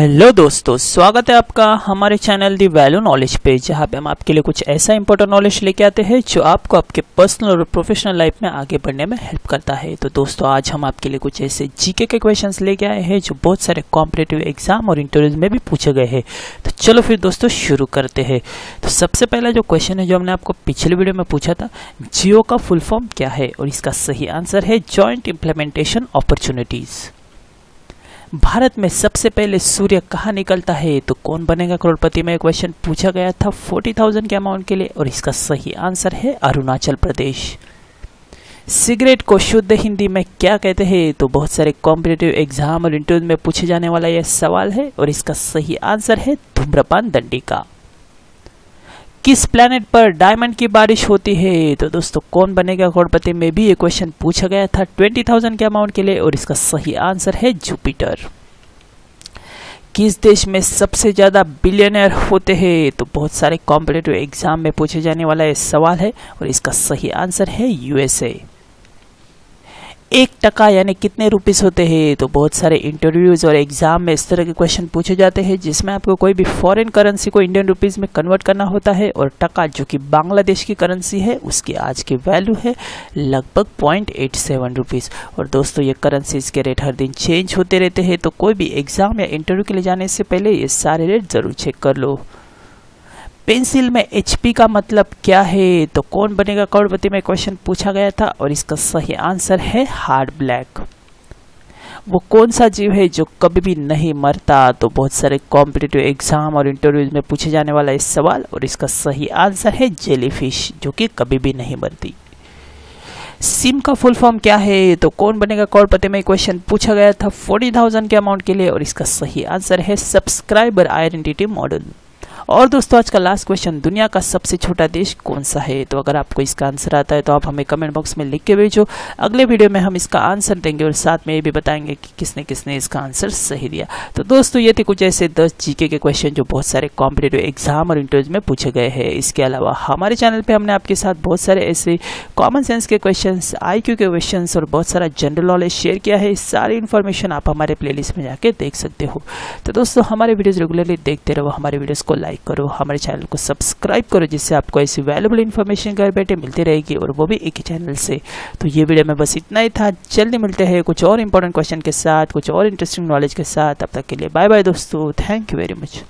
Hello दोस्तों, स्वागत है आपका हमारे चैनल दी वैल्यू नॉलेज पे, जहाँ पे हम आपके लिए कुछ ऐसा इंपॉर्टेंट नॉलेज लेके आते हैं जो आपको आपके पर्सनल और प्रोफेशनल लाइफ में आगे बढ़ने में हेल्प करता है। तो दोस्तों, आज हम आपके लिए कुछ ऐसे जीके के क्वेश्चंस लेके आए हैं जो बहुत सारे कॉम्पिटेटिव एग्ज़ाम और इंटरव्यूज़ में भी पूछे गए हैं। तो चलो फिर दोस्तों, शुरू करते हैं। तो सबसे पहला जो क्वेश्चन है जो हमने आपको पिछले वीडियो में पूछा था, जियो का फुल फॉर्म क्या है? और इसका सही आंसर है ज्वाइंट इम्प्लीमेंटेशन अपॉर्चुनिटीज़ भारत में सबसे पहले सूर्य कहाँ निकलता है? तो कौन बनेगा करोड़पति? में क्वेश्चन पूछा गया था फोर्टी थाउज़ेंड के अमाउंट के लिए और इसका सही आंसर है अरुणाचल प्रदेश। सिगरेट को शुद्ध हिंदी में क्या कहते हैं? तो बहुत सारे कॉम्पिटेटिव एग्ज़ाम और इंटरव्यू में पूछे जाने वाला यह सवाल है और इसका सही आंसर है धूम्रपान दंडिका। किस प्लेनेट पर डायमंड की बारिश होती है? तो दोस्तों, कौन बनेगा करोड़पति में भी ये क्वेश्चन पूछा गया था ट्वेंटी थाउज़ेंड के अमाउंट के लिए और इसका सही आंसर है जुपिटर किस देश में सबसे ज़्यादा बिलियनर होते हैं? तो बहुत सारे कॉम्पिटेटिव एग्ज़ाम में पूछे जाने वाला ये सवाल है और इसका सही आंसर है यूएसए एक टका यानी कितने रुपीस होते हैं तो बहुत सारे इंटरव्यूज़ और एग्ज़ाम में इस तरह के क्वेश्चन पूछे जाते हैं, जिसमें आपको कोई भी फॉरेन करेंसी को इंडियन रुपीस में कन्वर्ट करना होता है और टका जो कि बांग्लादेश की करेंसी है, उसकी आज की वैल्यू है लगभग पॉइंट एट सेवन रुपीज़ और दोस्तों, ये करेंसीज के रेट हर दिन चेंज होते रहते हैं तो कोई भी एग्ज़ाम या इंटरव्यू के लिए जाने से पहले ये सारे रेट ज़रूर चेक कर लो। पेंसिल में एचपी का मतलब क्या है? तो कौन बनेगा करोड़पति में क्वेश्चन पूछा गया था और इसका सही आंसर है हार्ड ब्लैक वो कौन सा जीव है जो कभी भी नहीं मरता? तो बहुत सारे कॉम्पिटेटिव एग्ज़ाम और इंटरव्यूज़ में पूछे जाने वाला इस सवाल और इसका सही आंसर है जेलीफिश जो कि कभी भी नहीं मरती. सिम का फुल फॉर्म क्या है? तो कौन बनेगा करोड़पति में क्वेश्चन पूछा गया था फोर्टी थाउज़ेंड के अमाउंट के लिए और इसका सही आंसर है सब्सक्राइबर आइडेंटिटी मॉडल और दोस्तों, आज का लास्ट क्वेश्चन दुनिया का सबसे छोटा देश कौन सा है? तो अगर आपको इसका आंसर आता है तो आप हमें कमेंट बॉक्स में लिख के भेजो। अगले वीडियो में हम इसका आंसर देंगे और साथ में ये भी बताएँगे कि किसने किसने इसका आंसर सही दिया। तो दोस्तों, ये थे कुछ ऐसे दस जीके के क्वेश्चन जो बहुत सारे कॉम्पिटेटिव एग्ज़ाम और इंटरव्यूज़ में पूछे गए हैं। इसके अलावा हमारे चैनल पर हमने आपके साथ बहुत सारे ऐसे कॉमन सेंस के क्वेश्चन आई के क्वेश्चन और बहुत सारा जनरल नॉलेज शेयर किया है। सारी इन्फॉर्मेशन आप हमारे प्ले में जाके देख सकते हो। तो दोस्तों, हमारे वीडियोज़ रेगुलरली देखते रहो, हमारे वीडियोज़ को लाइक करो, हमारे चैनल को सब्सक्राइब करो, जिससे आपको ऐसी वैल्यूबल इन्फॉर्मेशन घर बैठे मिलती रहेगी और वो भी एक ही चैनल से। तो ये वीडियो में बस इतना ही था। जल्दी मिलते हैं कुछ और इंपॉर्टेंट क्वेश्चन के साथ, कुछ और इंटरेस्टिंग नॉलेज के साथ। अब तक के लिए बाय बाय दोस्तों। Thank you very much